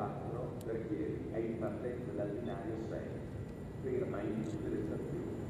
4 perché è in partenza dal binario 6, ferma in tutte le stazioni.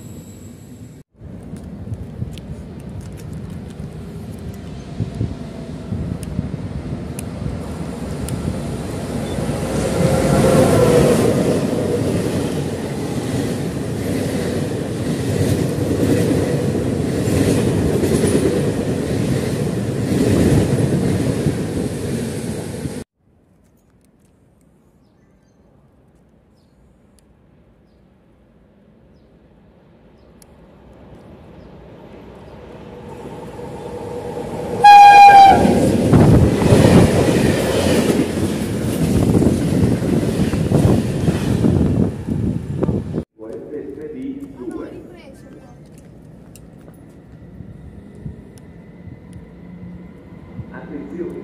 Attenzione,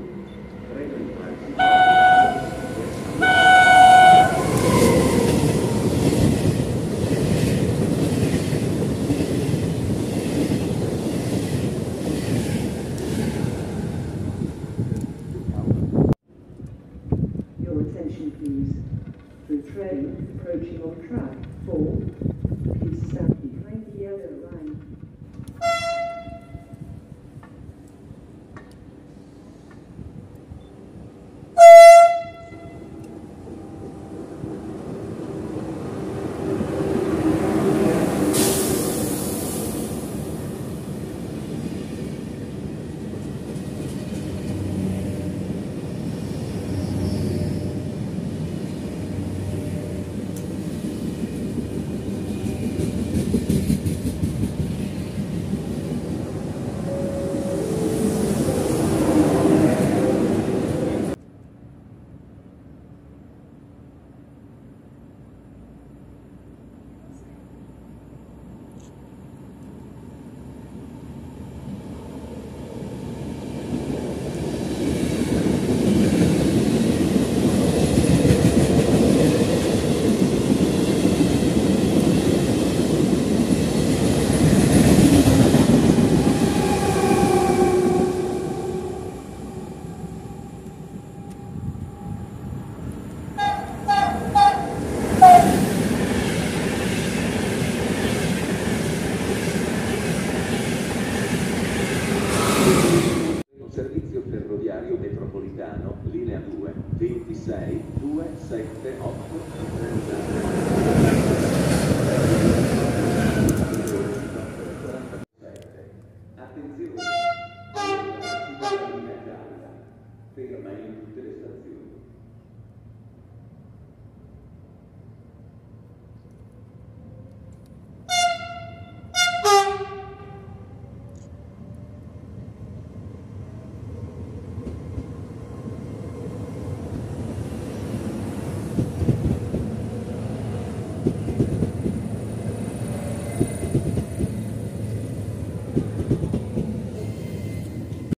treno in transito. Your attention please. The train approaching on track 2, 7, 8, 9, 10.